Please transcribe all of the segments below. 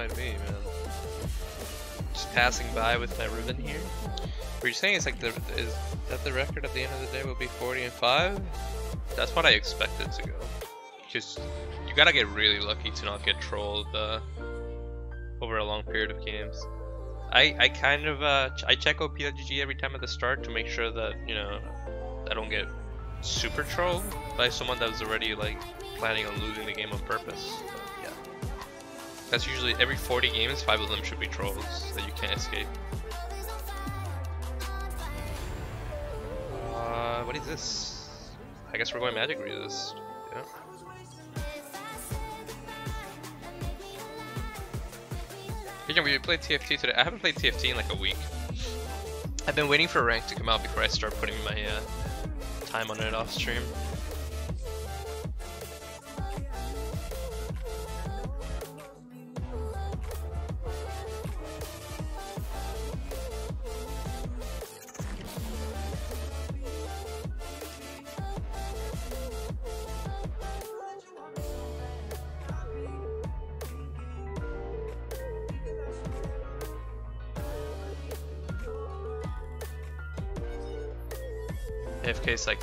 might be, man. Just passing by with my Riven here. Were you saying it's like the is that the record at the end of the day will be 40 and 5? That's what I expected to go. Just you gotta get really lucky to not get trolled uh, over a long period of games. I I kind of uh, I check OPLGG every time at the start to make sure that you know I don't get super trolled by someone that was already like planning on losing the game on purpose. That's usually every 40 games, five of them should be trolls that you can't escape. Uh, what is this? I guess we're going magic resist. Yeah. Speaking we played TFT today. I haven't played TFT in like a week. I've been waiting for rank to come out before I start putting my uh, time on it off stream.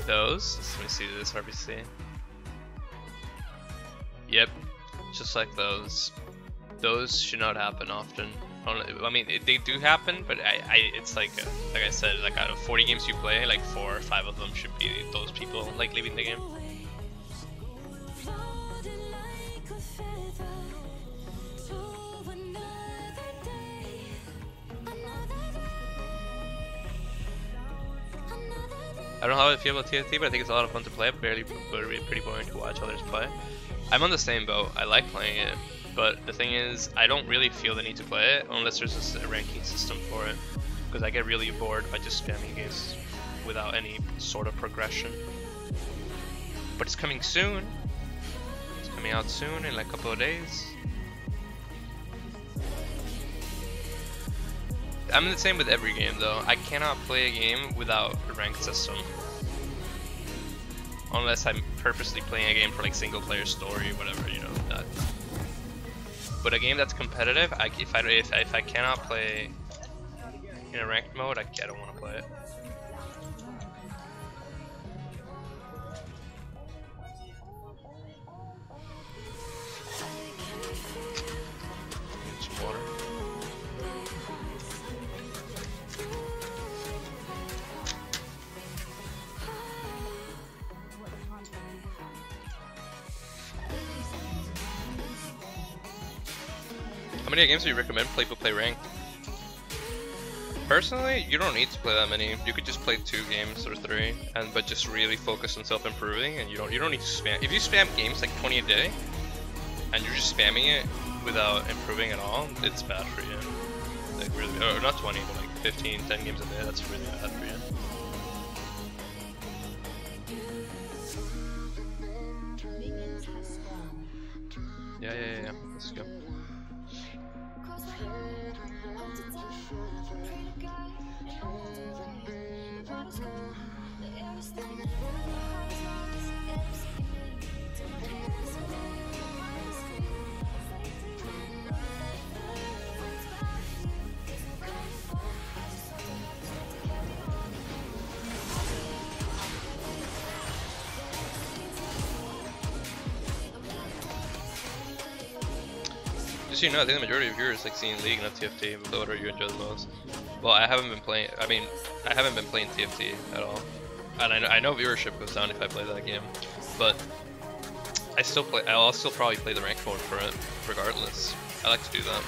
Those. Let me see this RBC. Yep, just like those. Those should not happen often. I mean, they do happen, but I, I it's like, uh, like I said, like out of 40 games you play, like four or five of them should be those people like leaving the game. I don't know how I feel about TFT, but I think it's a lot of fun to play, barely, pretty boring to watch others play. I'm on the same boat, I like playing it, but the thing is, I don't really feel the need to play it unless there's a ranking system for it, because I get really bored by just spamming games without any sort of progression. But it's coming soon. It's coming out soon in like a couple of days. I'm the same with every game though. I cannot play a game without a ranked system. Unless I'm purposely playing a game for like single player story, whatever, you know, that. But a game that's competitive, I, if, I, if, if I cannot play in a ranked mode, I, I don't want to play it. Many games do you recommend people play ranked? Personally, you don't need to play that many. You could just play two games or three, and but just really focus on self-improving. And you don't you don't need to spam. If you spam games like 20 a day, and you're just spamming it without improving at all, it's bad for you. Like really, or not 20, but like 15, 10 games a day. That's really bad for you. Just so you know, I think the majority of viewers like seeing League, not TFT. But what are you enjoy the most? Well, I haven't been playing. I mean, I haven't been playing TFT at all, and I know, I know viewership goes down if I play that game, but I still play. I'll still probably play the rank mode for it, regardless. I like to do that.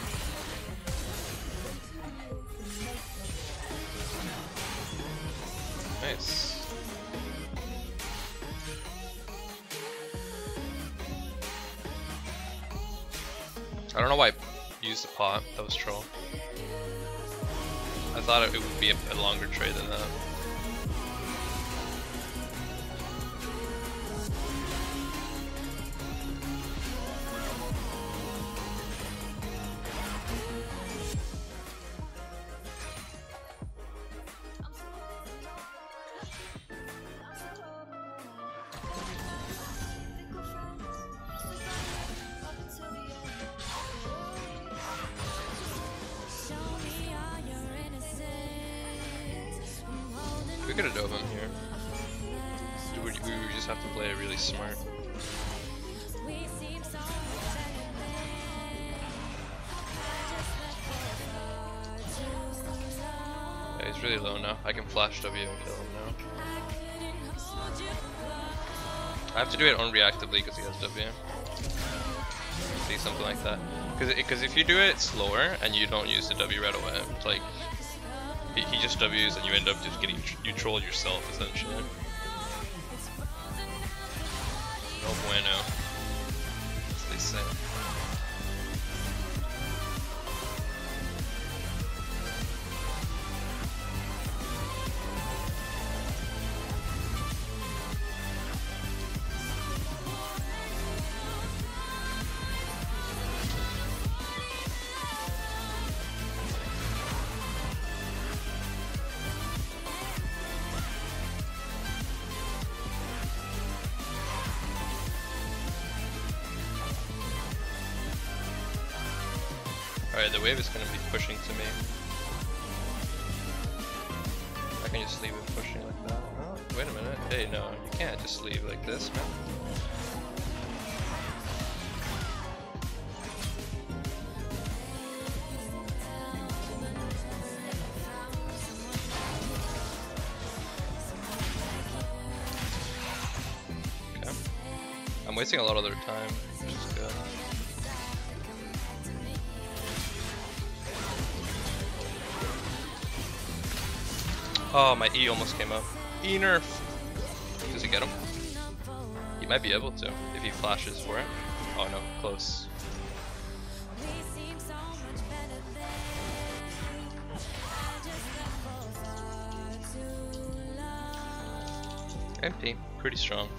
Nice. I don't know why I used the pot, that was troll. I thought it would be a, a longer trade than that. Really low now. I can flash W and kill him now. I have to do it unreactively because he has W. See something like that. Because if you do it slower and you don't use the W right away, it's like he, he just W's and you end up just getting you troll yourself essentially. Just leave like this, man. Okay. I'm wasting a lot of their time. Oh, my E almost came up. E nerf. Get him? He might be able to if he flashes for it. Oh no, close. MP, pretty strong.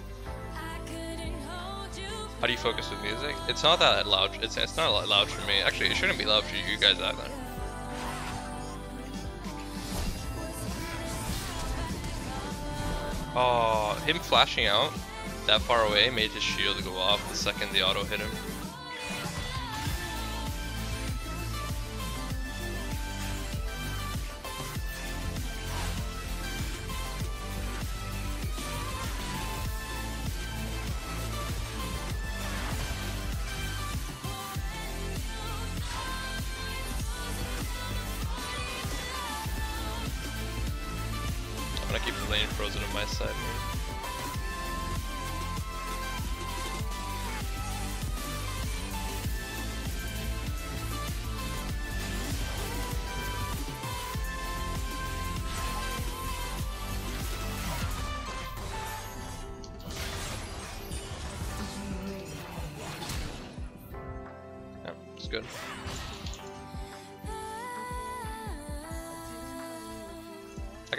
How do you focus with music? It's not that loud. It's it's not loud for me. Actually, it shouldn't be loud for you guys either. Oh, him flashing out that far away made his shield go off the second the auto hit him. Lane frozen on my side here.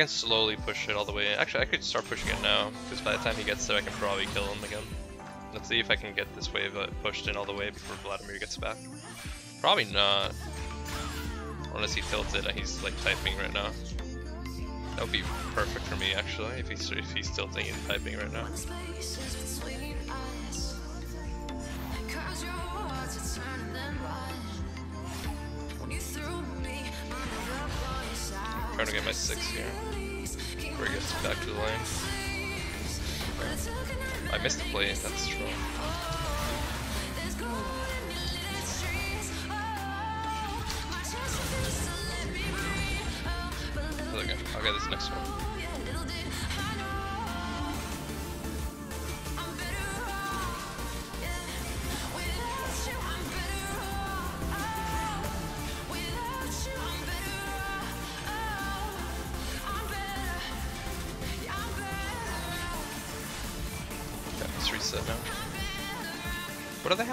Can slowly push it all the way. in. Actually, I could start pushing it now, because by the time he gets there, I can probably kill him again. Let's see if I can get this wave uh, pushed in all the way before Vladimir gets back. Probably not. Unless he tilted and he's like typing right now. That would be perfect for me actually, if he's if he's tilting and typing right now. Trying to get my six here before he gets back to the lane. I missed the play, that's true. Okay, I'll get this next one.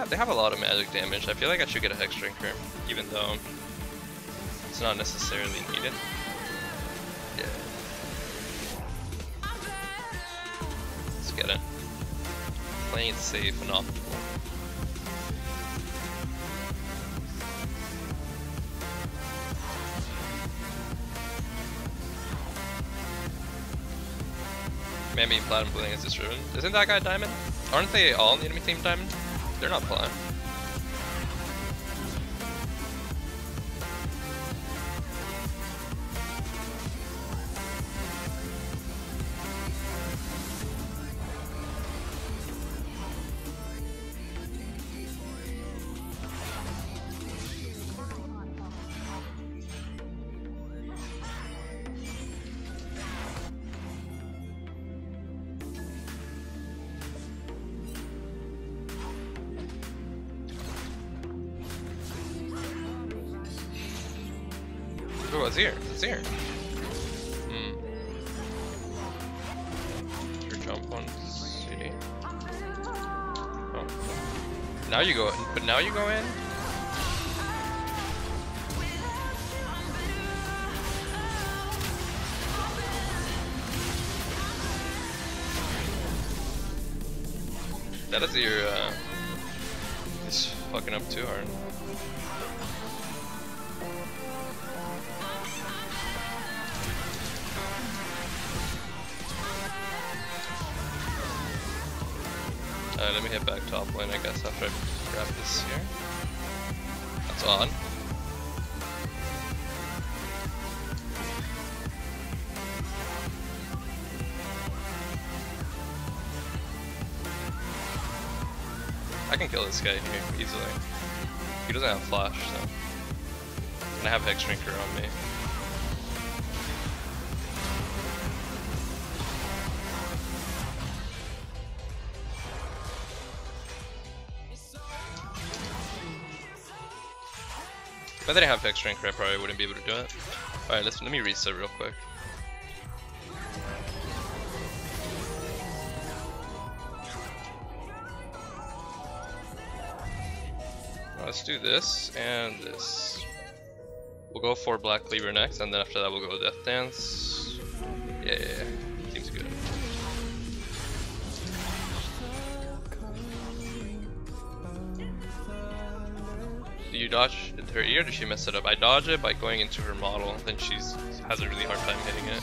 They have? A lot of magic damage. I feel like I should get a Hexdrinker, even though it's not necessarily needed. Yeah. Let's get it. Playing it safe and optimal. Maybe Platinum playing against this Riven. Isn't that guy Diamond? Aren't they all in the enemy team Diamond? They're not Platinum. It's here. It's here. Hmm. Your jump on CD. Oh. Now you go, but now you go in? This here. That's on. I can kill this guy here easily. He doesn't have flash, so. And I have Hexdrinker on me. If I didn't have Hexdrinker, I probably wouldn't be able to do it. Alright, let's let me reset real quick. Let's do this and this. We'll go for Black Cleaver next, and then after that we'll go Death Dance. Yeah, you dodge her ear? Did she mess it up? I dodge it by going into her model, then she has a really hard time hitting it.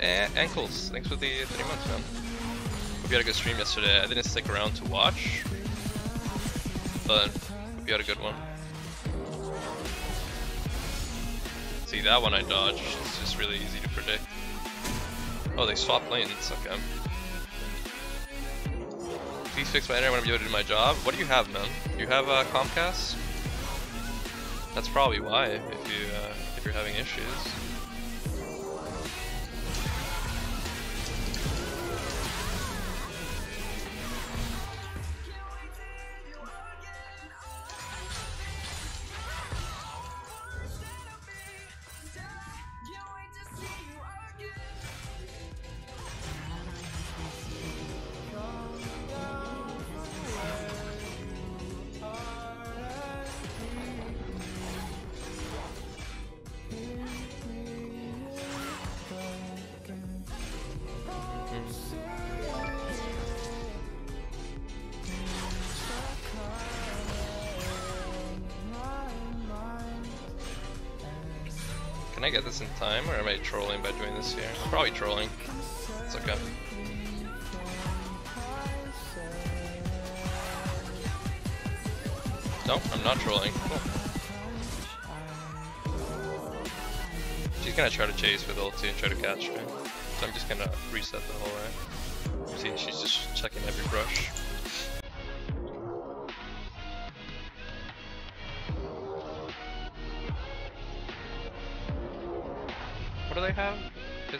And ankles, thanks for the three months, man. Hope you had a good stream yesterday. I didn't stick around to watch, but you had a good one. See, that one I dodged. It's just really easy to predict. Oh, they swapped lanes. Okay. Please fix my internet when I'm able to do my job. What do you have, man? You have uh, Comcast? That's probably why, if you uh, if you're having issues. No, I'm not trolling. Cool. She's gonna try to chase with ulti and try to catch me. So I'm just gonna reset the whole way. See, she's just checking every brush.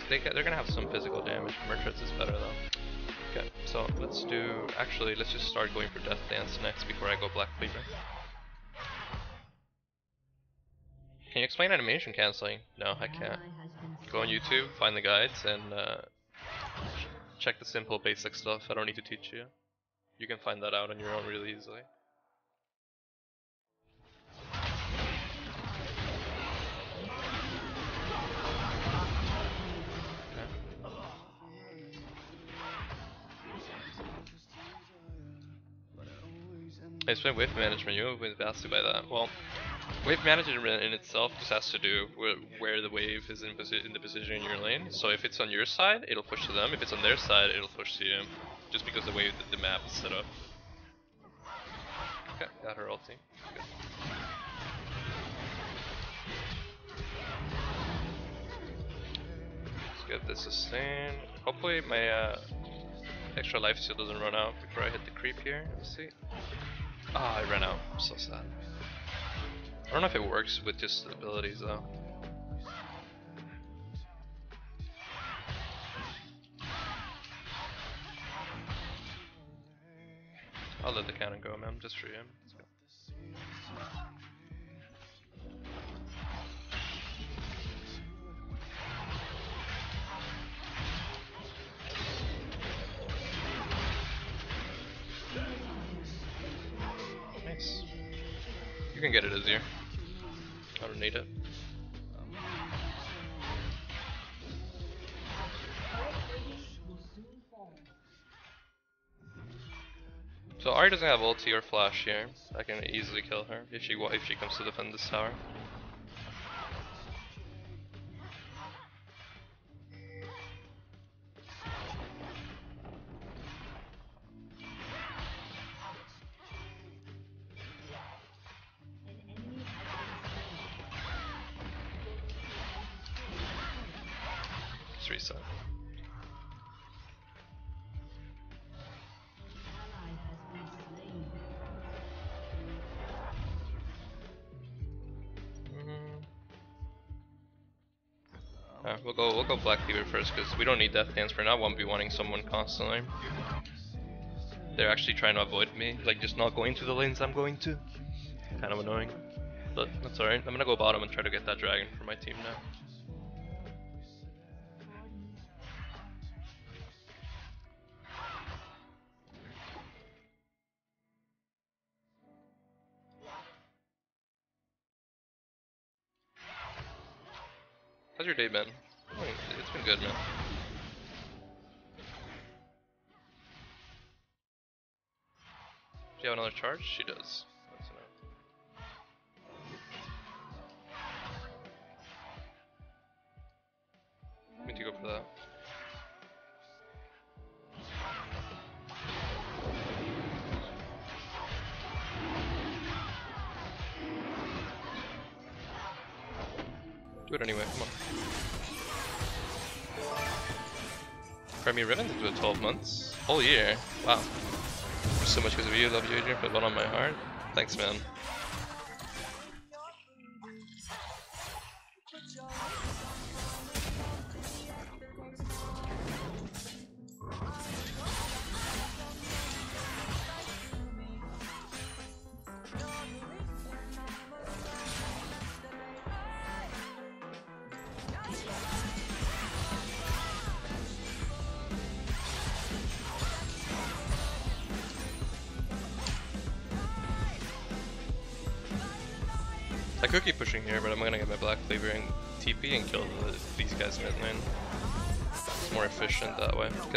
They they're gonna have some physical damage. Merchants is better though. Okay, so let's do. Actually, let's just start going for Death Dance next before I go Black Cleaver. Can you explain animation canceling? No, I can't. Go on YouTube, find the guides, and uh, check the simple basic stuff. I don't need to teach you. You can find that out on your own really easily. I explain wave management, you with vastly by that. Well, wave management in itself just has to do with where the wave is in, in the position in your lane. So if it's on your side, it'll push to them. If it's on their side, it'll push to you. Just because the way that the map is set up. Okay, got her ulti. Good. Let's get this sustain. Hopefully my uh, extra life steal doesn't run out before I hit the creep here. Let's see. Ah, oh, I ran out. I'm so sad. I don't know if it works with just abilities though. I'll let the cannon go, man, just for you. You can get it easier. I don't need it. So Ahri doesn't have ulti or flash here. I can easily kill her if she if she comes to defend this tower. Reset. Uh, we'll go we'll go Black first because we don't need Death Dance. We're not one v wanting someone constantly. They're actually trying to avoid me, like just not going to the lanes I'm going to. Kind of annoying, but that's alright. I'm gonna go bottom and try to get that dragon for my team now. How's your day been? Oh, It's been good, man. Do you have another charge? She does. It anyway, come on. Premier into it 12 months. Whole year. Wow. So much because of you, love you Adrian, put one on my heart. Thanks man.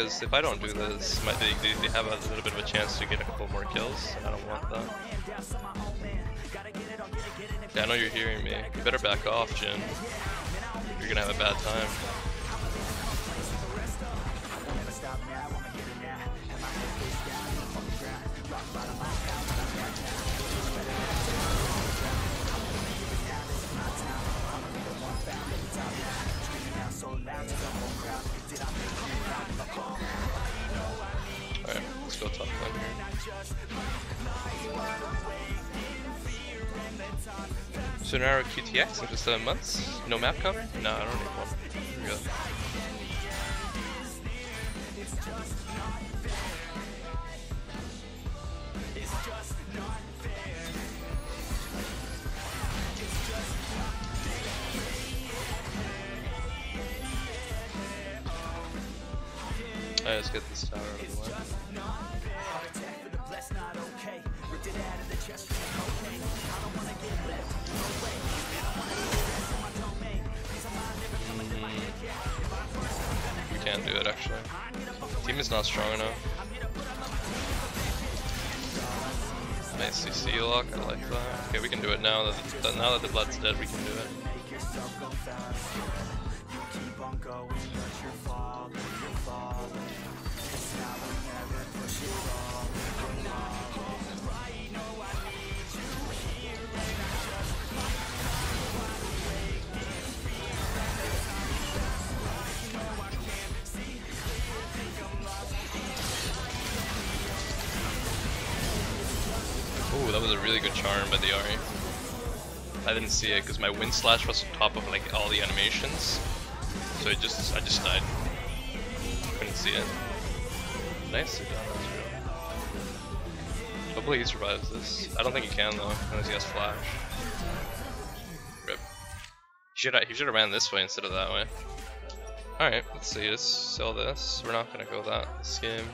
Because if I don't do this, my, they, they, have a little bit of a chance to get a couple more kills, I don't want that. Yeah, I know you're hearing me. You better back off, Jhin. You're gonna have a bad time. Sonaro QTX just 7 months? No map cover? No, I don't need one. Here we go. Let's get this tower Can't do it actually. Team is not strong enough. Nice CC lock, I like that. Okay, we can do it now that, that now that the Vlad's dead, we can do it. That was a really good charm by the Ahri. I didn't see it because my wind slash was on top of like all the animations, so it just I just died. Couldn't see it. Nicely done. Hopefully he survives this. I don't think he can though, unless he has flash. Rip. He should he should have ran this way instead of that way. Alright, let's see, let's sell this. We're not gonna go that this game.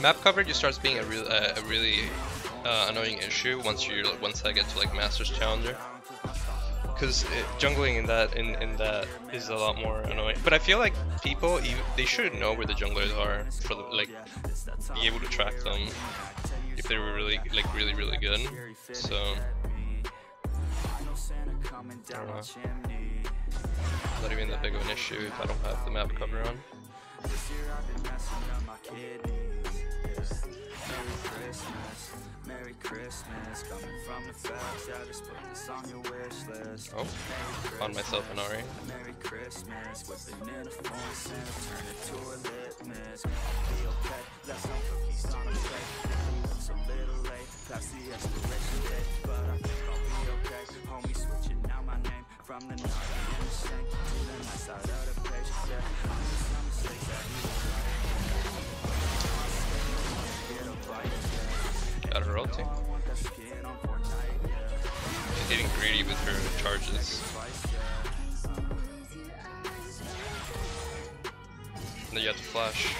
Map coverage just starts being a, uh, a really uh, annoying issue once you once I get to like Masters Challenger. Because jungling in that in, in that is a lot more annoying. But I feel like people they should know where the junglers are for like be able to track them if they were really like really really good. So not even that big of an issue if I don't have the map cover on. Merry Christmas coming from the facts. I just put this on your wish list. Oh, found myself an Ahri. Merry Christmas, whipping in a phone center, turn it to a litmus. Be okay, left some cookies on a plate. A little late, past the expiration date, but I think I'll be okay. Homie, switching out my name from the naughty and the saint to the nice side of the page. Yeah, Got her ulti. She's getting greedy with her charges. Then you have to flash.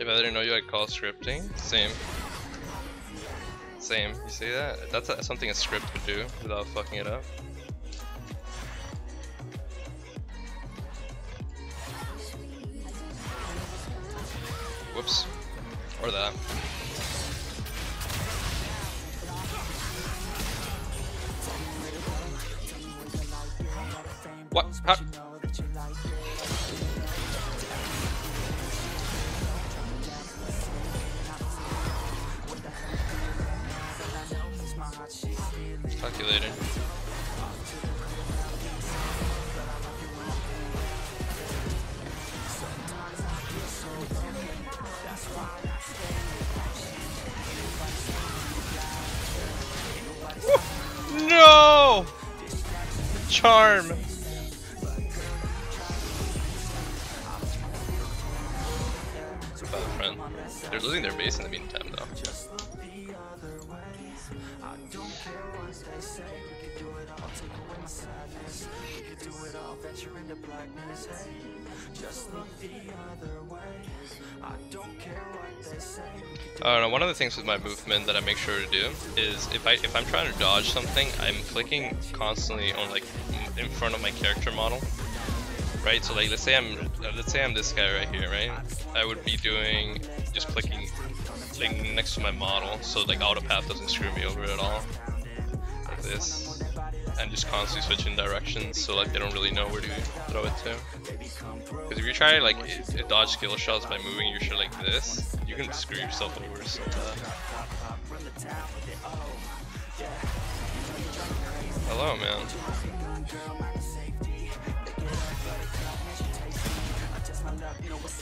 If I didn't know you had call scripting, same. Same, you see that? That's a, something a script would do without fucking it up. Whoops. Or that. They're losing their base in the meantime, though. I don't know, one of the things with my movement that I make sure to do is if I if I'm trying to dodge something, I'm clicking constantly on like in front of my character model. Right? So like let's say I'm let's say I'm this guy right here, right? I would be doing just clicking like next to my model so like auto path doesn't screw me over at all. Like this and just constantly switching directions so like they don't really know where to throw it to. Because if you try like dodge skill shots by moving your shit like this, you can screw yourself over so bad. Hello, man.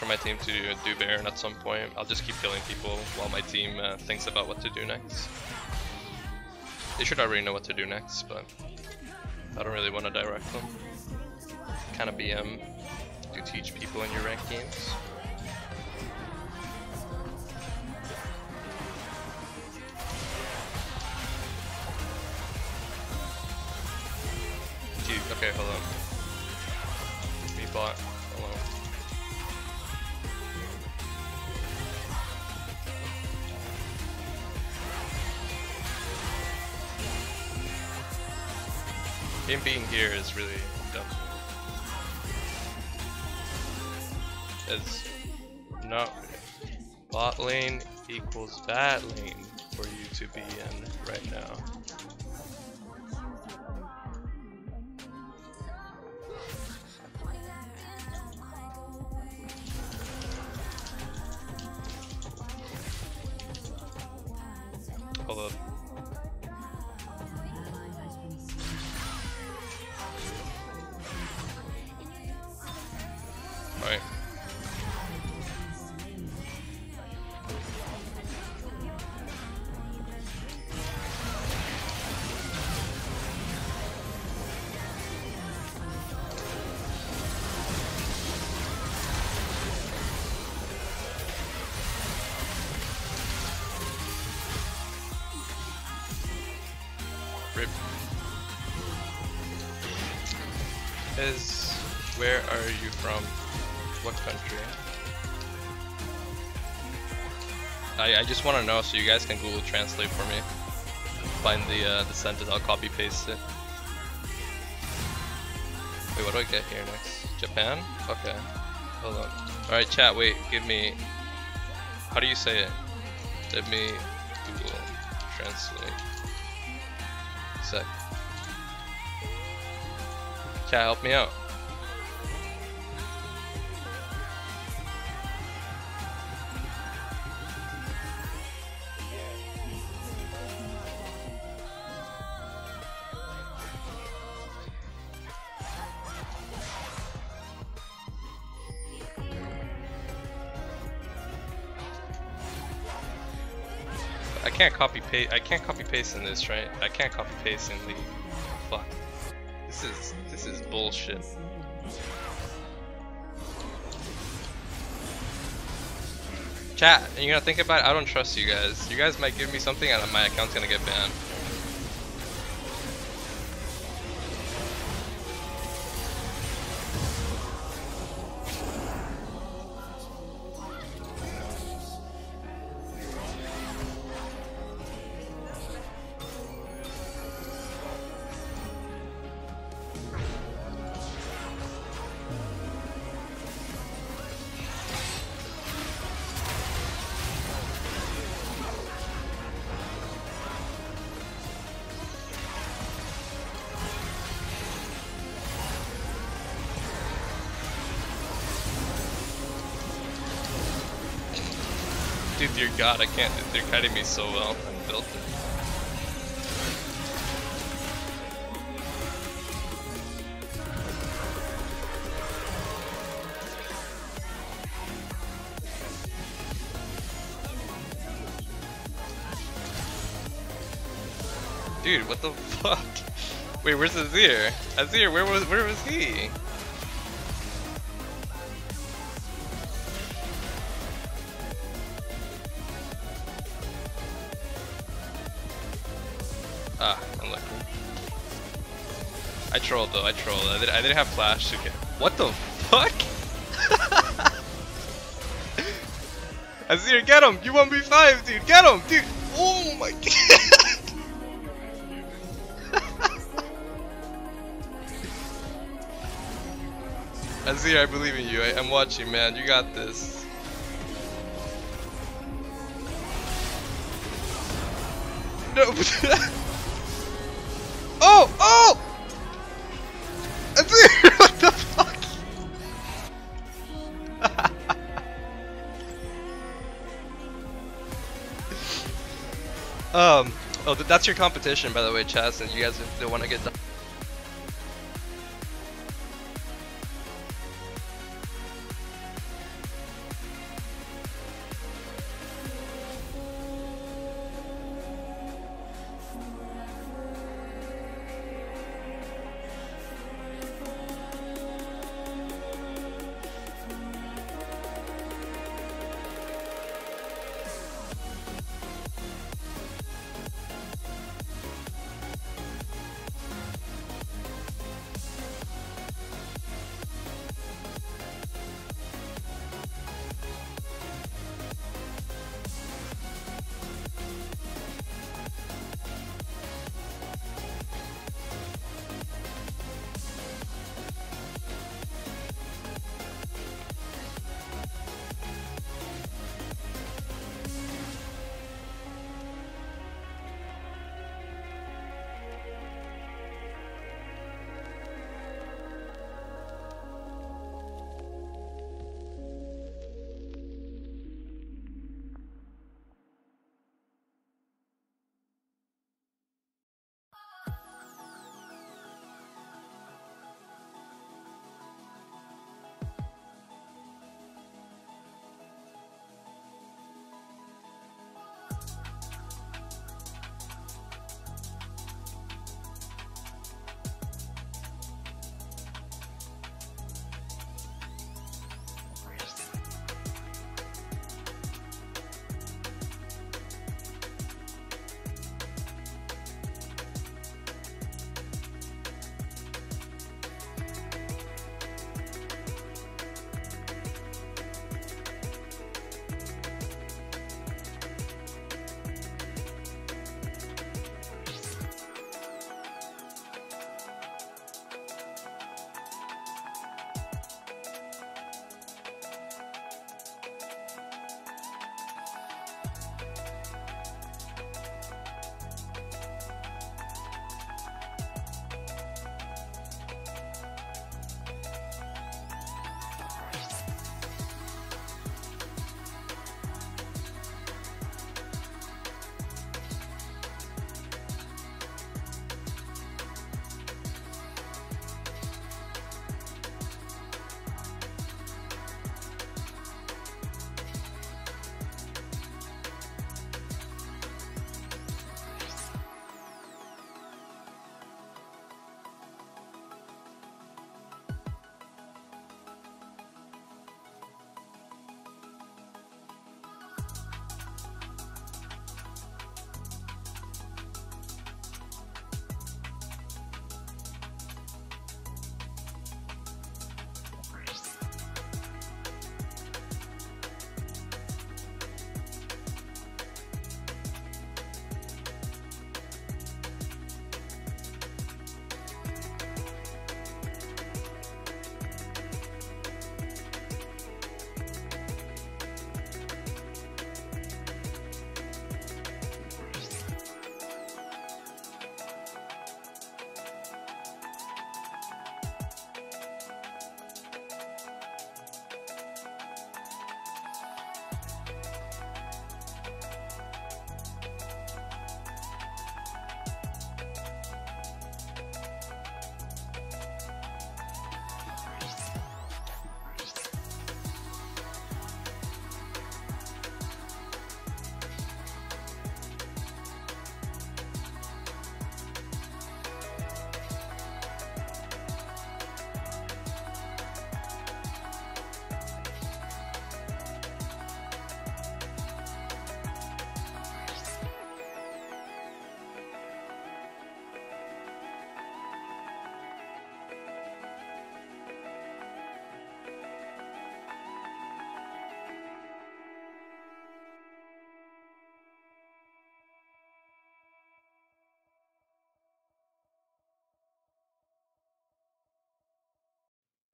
for my team to do Baron at some point. I'll just keep killing people while my team uh, thinks about what to do next. They should already know what to do next, but I don't really want to direct them. Kind of BM to teach people in your ranked games. Him being here is really dumb. It's not Bot lane equals bad lane for you to be in right now. I, I just want to know so you guys can Google Translate for me. Find the uh, the sentence. I'll copy paste it. Wait, what do I get here next? Japan? Okay. Hold on. Alright, chat, wait, give me. How do you say it? Let me Google Translate. Sec. Chat, help me out. Can't copy paste. I can't copy paste in this, right? I can't copy paste in the. Fuck. This is this is bullshit. Chat, and you gonna think about it. I don't trust you guys. You guys might give me something, and my account's gonna get banned. Dear God, I can't. They're cutting me so well. I'm built. Dude, what the fuck? Wait, where's Azir? Azir, where was where was he? Trolled though, I trolled. I, did, I didn't have flash get. What the fuck? Azir, get him! You 1v5, dude! Get him! Dude! Oh my god! Azir, I believe in you. I, I'm watching, man. You got this. No. competition, by the way, Chaz. And you guys don't want to get done.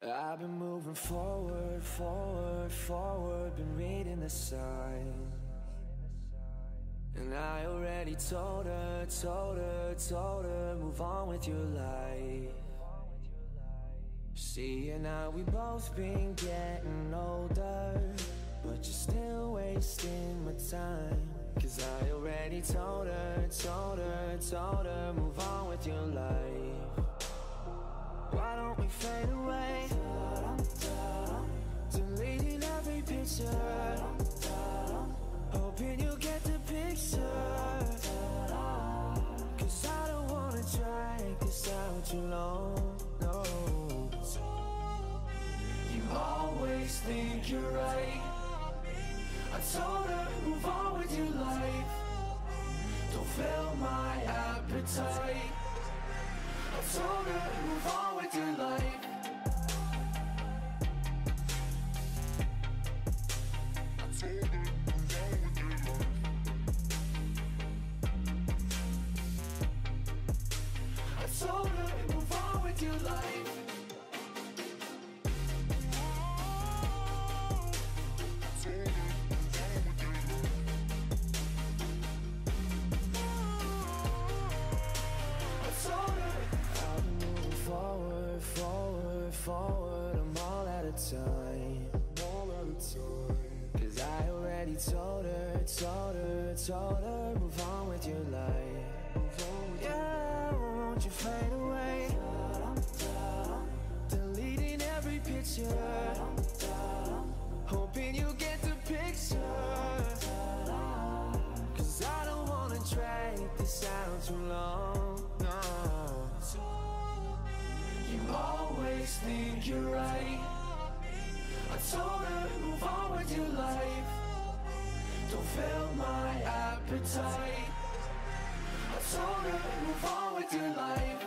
I've been moving forward, forward, forward, been reading the signs. And I already told her, told her, told her, move on with your life. Seeing now we both been getting older, but you're still wasting my time. Cause I already told her, told her, told her, move on with your life. Why don't we fade away? Picture. Hoping you get the picture. Cause I don't wanna drag this out too long. No. You always think you're right. I told her, move on with your life. Don't fill my appetite. I told her, move on with your life. Told her, move on with your life. Yeah, won't you fade away? Deleting every picture. Hoping you get the picture. Cause I don't wanna drag this out too long. No. You always think you're right. I told her, move on with your life. Don't fill my appetite. I told her, move on with your life.